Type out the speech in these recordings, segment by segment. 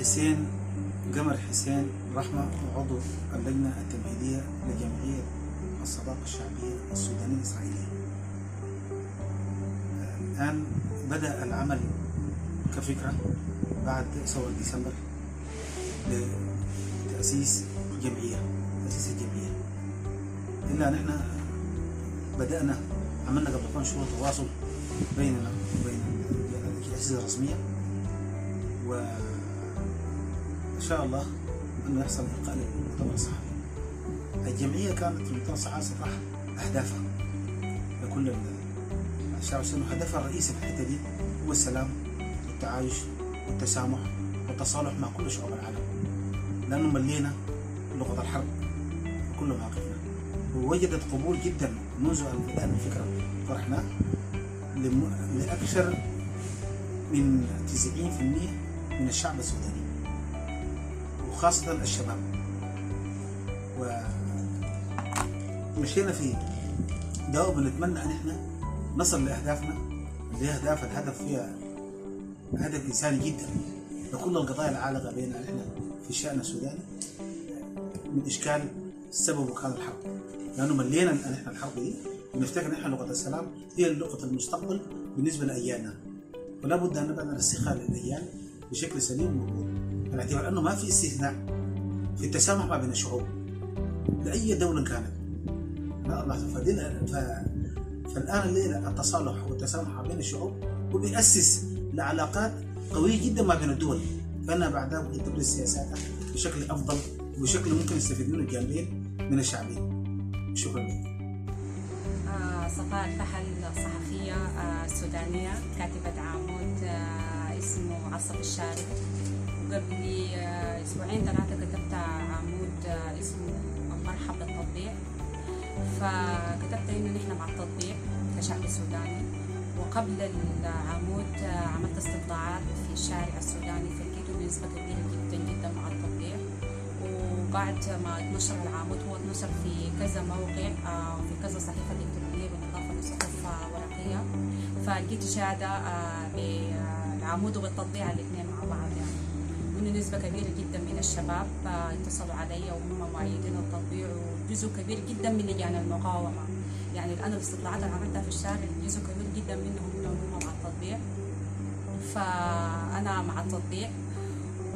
حسين قمر حسين رحمة عضو اللجنة التمهيدية لجمعية الصداقة الشعبية السودانية الإسرائيلية. الآن بدأ العمل كفكرة بعد ثورة ديسمبر لتأسيس جمعية تأسيس الجمعية. إلا أن إحنا بدأنا عملنا قبل كم شهور تواصل بيننا وبين الأجهزة الرسمية وإن شاء الله أنه يحصل إلقاء للمؤتمر الصحفي الجمعية كانت الصحفي تطرح أهدافها لكل الشعب. السوداني هدفها الرئيسي في الحتة دي؟ هو السلام والتعايش والتسامح والتصالح مع كل شعوب العالم. لأنه ملينا لغة الحرب في كل مواقفنا ووجدت قبول جدا منذ بدأنا الفكرة. طرحناه لأكثر من 90% من الشعب السوداني. وخاصة الشباب. ومشينا في ده بنتمنى أن إحنا نصل لأهدافنا اللي هي أهداف الهدف فيها هدف إنساني جدا. لكل القضايا العالقة بيننا إحنا في الشان السوداني من إشكال سببه كان الحرب. لأنه ملينا أن إحنا الحرب دي ونفتكر إن إحنا لغة السلام هي لغة المستقبل بالنسبة لاجيالنا ولا بد أن نبدا نرسخها للاجيال بشكل سليم ومضبوط باعتبار انه ما في استثناء في التسامح ما بين الشعوب. لأي دولة كانت؟ لا الله ف... فالآن الليلة التصالح والتسامح بين الشعوب وبيأسس لعلاقات قوية جدا ما بين الدول. فانها بعد ذلك تبرز سياساتها بشكل أفضل وبشكل ممكن يستفيد منه الجانبين من الشعبين. شكرا. لك آه صفاء الفحل صحفية آه سودانية كاتبة عمود آه اسمه عصف الشارع وقبل أسبوعين ثلاثة كتبت عمود اسمه المرحب بالتطبيع. فكتبت إنه نحن مع التطبيع كشعب سوداني وقبل العمود عملت استطلاعات في الشارع السوداني فلقيته بنسبة كبيرة جدا جدا مع التطبيع. وبعد ما نشر العمود هو اتنشر في كذا موقع وفي كذا صحيفة إلكترونية بالإضافة لصحف ورقية. فلقيت إشادة بالعمود وبالتطبيع الاثنين وإنه نسبة كبيرة جدا من الشباب اتصلوا علي وهم مؤيدين التطبيع وجزء كبير جدا من لجان المقاومة. يعني الآن الاستطلاعات اللي عملتها في الشارع جزء كبير جدا منهم هم مع التطبيع. فأنا مع التطبيع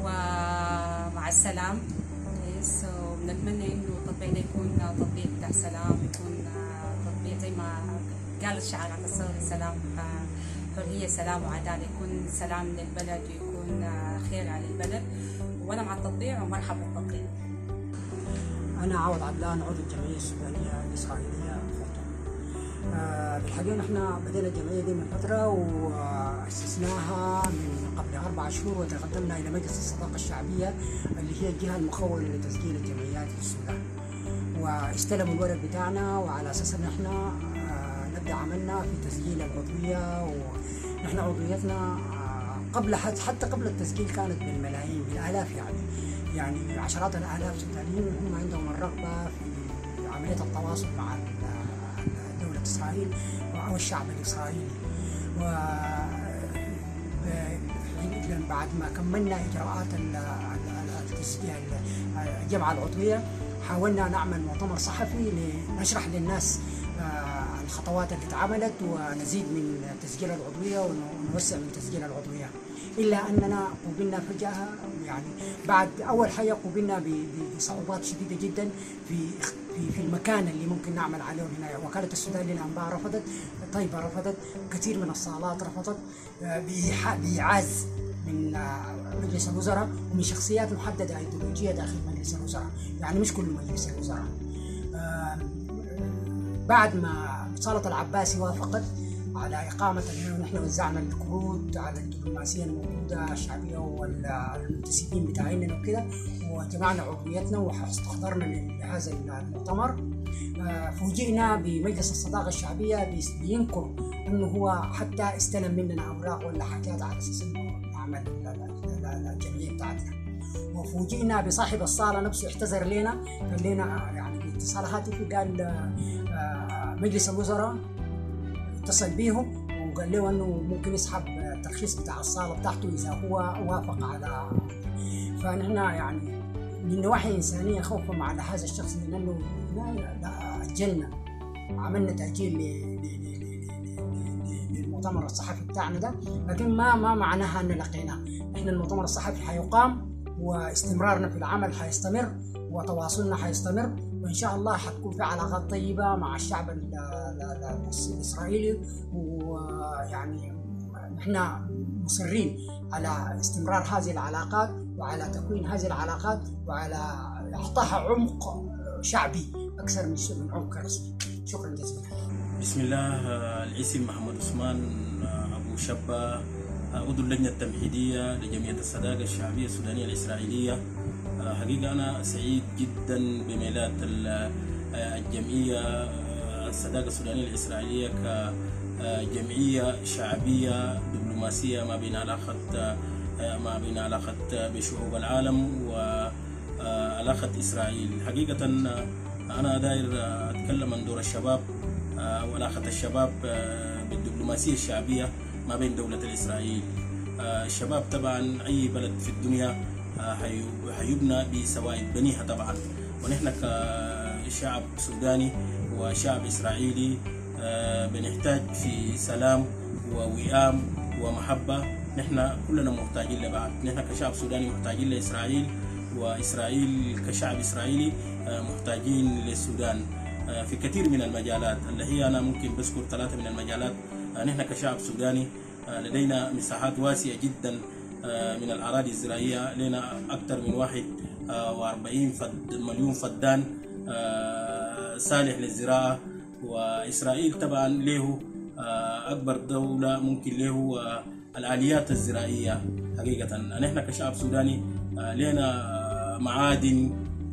ومع السلام. كويس ونتمنى إنه التطبيع ده يكون تطبيع بتاع سلام يكون تطبيع زي ما قالت شعارات الثورة سلام. حرية سلام وعدالة يكون سلام للبلد ويكون خير على البلد. وأنا مع التطبيع ومرحبا بالتطبيع أنا عوض عدلان عضو الجمعية السودانية الإسرائيلية خرطوم. آه بالحقيقة نحن بدينا الجمعية دي من فترة وأسسناها من قبل أربع شهور وتقدمنا إلى مجلس الصداقة الشعبية اللي هي الجهة المخوله لتسجيل الجمعيات في السودان. واستلموا الورق بتاعنا وعلى أساس إن آه عملنا في تسجيل العضويه ونحن عضويتنا قبل حتى قبل التسجيل كانت بالملايين بالآلاف يعني. يعني عشرات الآلاف سودانيين هم عندهم الرغبة في عملية التواصل مع دولة إسرائيل أو الشعب الإسرائيلي. و بعد ما كملنا إجراءات الجمع العضويه حاولنا نعمل مؤتمر صحفي لنشرح للناس الخطوات اللي اتعملت ونزيد من تسجيل العضوية ونوسع من تسجيل العضوية. إلا أننا قوبلنا فجأة يعني بعد أول حاجة قوبلنا بصعوبات شديدة جدا في في في المكان اللي ممكن نعمل عليه هنا. وكالة السودان للأنباء رفضت طيبة رفضت كثير من الصالات رفضت بايعاز من مجلس الوزراء ومن شخصيات محددة أيديولوجية داخل مجلس الوزراء. يعني مش كل مجلس الوزراء. بعد ما صالة العباسي وافقت على إقامة نحن وزعنا الكروت على الدبلوماسية الموجودة الشعبية والمنتسبين بتاعيننا وكده وجمعنا عضويتنا واستحضرنا لهذا المؤتمر. فوجئنا بمجلس الصداقة الشعبية بينكر إنه هو حتى استلم مننا أوراق ولا حاجات على أساس إنه نعمل الجمعية بتاعتنا. وفوجئنا بصاحب الصالة نفسه اعتذر لنا قال لنا يعني باتصال هاتفي قال مجلس الوزراء اتصل بيهم وقال له إنه ممكن يسحب الترخيص بتاع الصالة بتاعته إذا هو وافق على فنحن يعني من نواحي إنسانية خوفا على هذا الشخص من انه أجلنا عملنا تأجيل للمؤتمر الصحفي بتاعنا ده لكن ما ما معناها ان لقيناه إحنا المؤتمر الصحفي حيقام واستمرارنا في العمل حيستمر وتواصلنا حيستمر وإن شاء الله حتكون في علاقات طيبة مع الشعب الإسرائيلي. ويعني نحن مصرين على استمرار هذه العلاقات وعلى تكوين هذه العلاقات وعلى اعطائها عمق شعبي أكثر من من عمق رسمي. شكرا جزيلا. بسم الله الاسم محمد عثمان أبو شبه عضو اللجنه التمهيدية لجمعيه الصداقة الشعبية السودانية الإسرائيلية. حقيقة أنا سعيد جدا بميلاد الجمعية الصداقة السودانية الإسرائيلية كجمعية شعبية دبلوماسية ما بين علاقة ما بين علاقة بشعوب العالم وعلاقه إسرائيل. حقيقة أنا داير أتكلم عن دور الشباب وعلاقه الشباب بالدبلوماسية الشعبية ما بين دولة الإسرائيل. الشباب طبعا أي بلد في الدنيا حيبنى بسوائد بنيها طبعا. ونحن كشعب سوداني وشعب إسرائيلي بنحتاج في سلام ووئام ومحبة. نحن كلنا محتاجين لبعض. نحن كشعب سوداني محتاجين لإسرائيل وإسرائيل كشعب إسرائيلي محتاجين للسودان. في كثير من المجالات. اللي هي أنا ممكن بذكر ثلاثة من المجالات. نحن كشعب سوداني لدينا مساحات واسعة جدا. من الأراضي الزراعية لنا أكثر من واحد وأربعين فد مليون فدان صالح للزراعة وإسرائيل طبعا له أكبر دولة ممكن له الآليات الزراعية. حقيقة نحن كشعب سوداني لنا معادن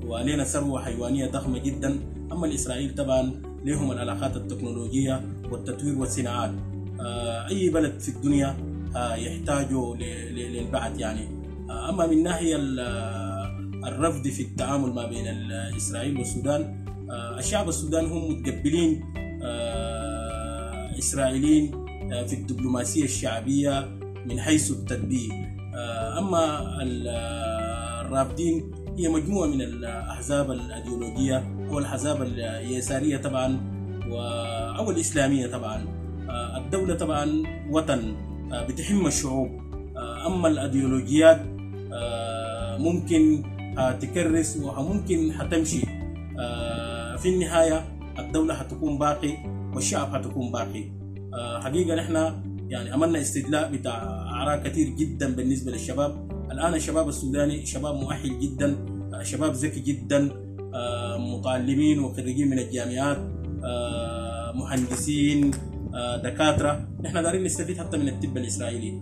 ولنا ثروة حيوانية ضخمة جدا. أما الإسرائيل طبعا لهم العلاقات التكنولوجية والتطوير والصناعات أي بلد في الدنيا يحتاجوا للبعث يعني. أما من ناحية الرفض في التعامل ما بين إسرائيل والسودان الشعب السوداني هم متقبلين إسرائيليين في الدبلوماسية الشعبية من حيث التدبير. أما الرافضين هي مجموعة من الأحزاب الأيديولوجية والاحزاب اليسارية طبعا أو الإسلامية طبعا. الدولة طبعا وطن بتحم الشعوب أما الأيديولوجيات ممكن تكرس وممكن حتمشي. في النهاية الدولة حتكون باقي والشعب حتكون باقي. حقيقة نحن يعني عملنا استدلاء بتاع اعراض كثير جدا بالنسبة للشباب. الآن الشباب السوداني شباب مؤهل جدا شباب ذكي جدا متعلمين وخريجين من الجامعات مهندسين دكاترة. نحن دارين نستفيد حتى من الطب الإسرائيلي.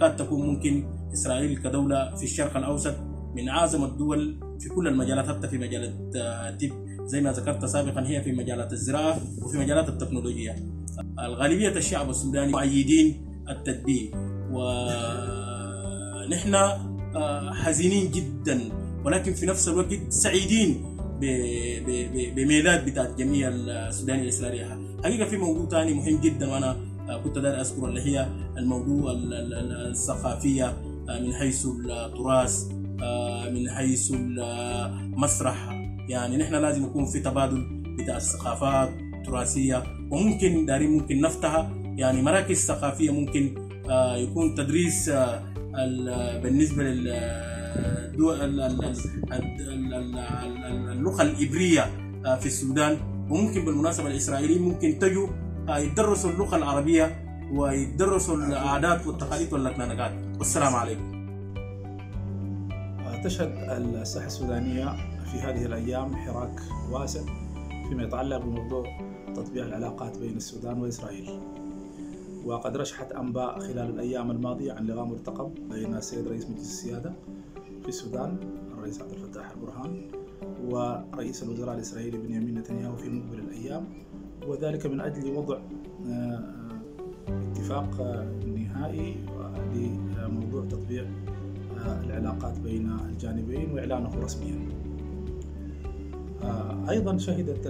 قد تكون ممكن إسرائيل كدولة في الشرق الأوسط من أعظم الدول في كل المجالات حتى في مجال الطب. زي ما ذكرت سابقا هي في مجالات الزراعة وفي مجالات التكنولوجيا. الغالبية الشعب السوداني مؤيدين التدبير. ونحن حزينين جدا ولكن في نفس الوقت سعيدين بميلاد بتاع الجمعيه السودانيه الإسرائيلية. حقيقة في موضوع ثاني مهم جدا وأنا كنت داير أذكره اللي هي الموضوع الثقافية من حيث التراث من حيث المسرح. يعني نحن لازم يكون في تبادل بتاع الثقافات التراثيه وممكن دارين ممكن نفتح يعني مراكز ثقافية ممكن يكون تدريس بالنسبة لل اللغة العبريه في السودان. وممكن بالمناسبة الإسرائيليين ممكن تجوا يدرسوا اللغة العربية ويدرسوا العادات والتقاليد واللكنانقات والسلام عليكم. تشهد الساحة السودانية في هذه الأيام حراك واسع فيما يتعلق بموضوع تطبيع العلاقات بين السودان وإسرائيل. وقد رشحت أنباء خلال الأيام الماضية عن لغام ارتقب بين السيد رئيس مجلس السيادة في السودان الرئيس عبد الفتاح البرهان ورئيس الوزراء الإسرائيلي بنيامين نتنياهو في مقبل الأيام وذلك من أجل وضع اتفاق نهائي لموضوع تطبيع العلاقات بين الجانبين وإعلانه رسميا. أيضا شهدت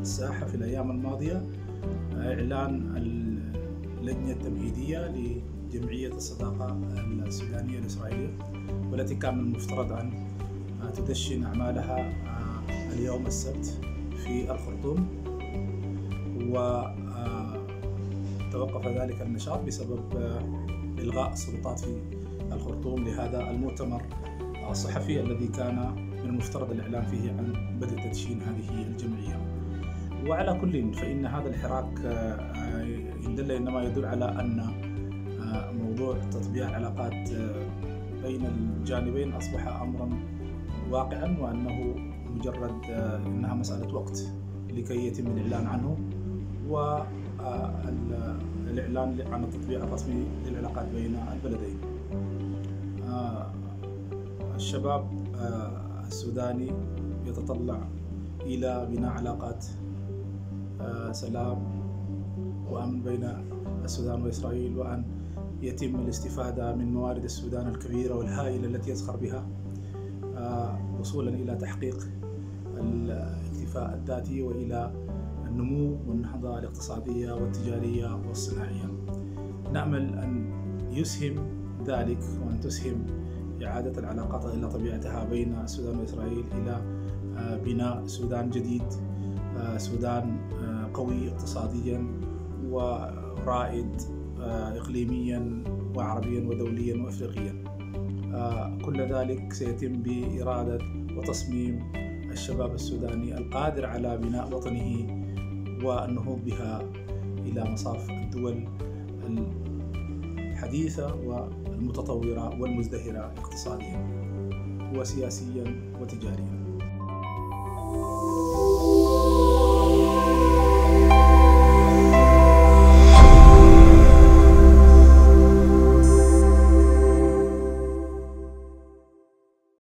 الساحة في الأيام الماضية إعلان لجنة تمهيدية لجمعية الصداقة السودانية الإسرائيلية والتي كان من المفترض أن تدشن أعمالها اليوم السبت في الخرطوم. وتوقف ذلك النشاط بسبب إلغاء السلطات في الخرطوم. لهذا المؤتمر الصحفي الذي كان من المفترض الإعلان فيه عن بدء تدشين هذه الجمعية. وعلى كل فإن هذا الحراك إن دل إنما يدل على أن موضوع تطبيع العلاقات بين الجانبين أصبح أمرا واقعا وأنه مجرد إنها مسألة وقت لكي يتم الإعلان عنه والإعلان عن التطبيع الرسمي للعلاقات بين البلدين. الشباب السوداني يتطلع إلى بناء علاقات سلام وأمن بين السودان وإسرائيل وأن يتم الاستفادة من موارد السودان الكبيرة والهائلة التي يزخر بها وصولا إلى تحقيق الاكتفاء الذاتي وإلى النمو والنهضة الاقتصادية والتجارية والصناعية. نأمل أن يسهم ذلك وأن تسهم إعادة العلاقات إلى طبيعتها بين السودان وإسرائيل إلى بناء سودان جديد سودان قوي اقتصاديا ورائد إقليميا وعربيا ودوليا وأفريقيا. كل ذلك سيتم بإرادة وتصميم الشباب السوداني القادر على بناء وطنه والنهوض بها إلى مصاف الدول الحديثة والمتطورة والمزدهرة اقتصاديا وسياسيا وتجاريا.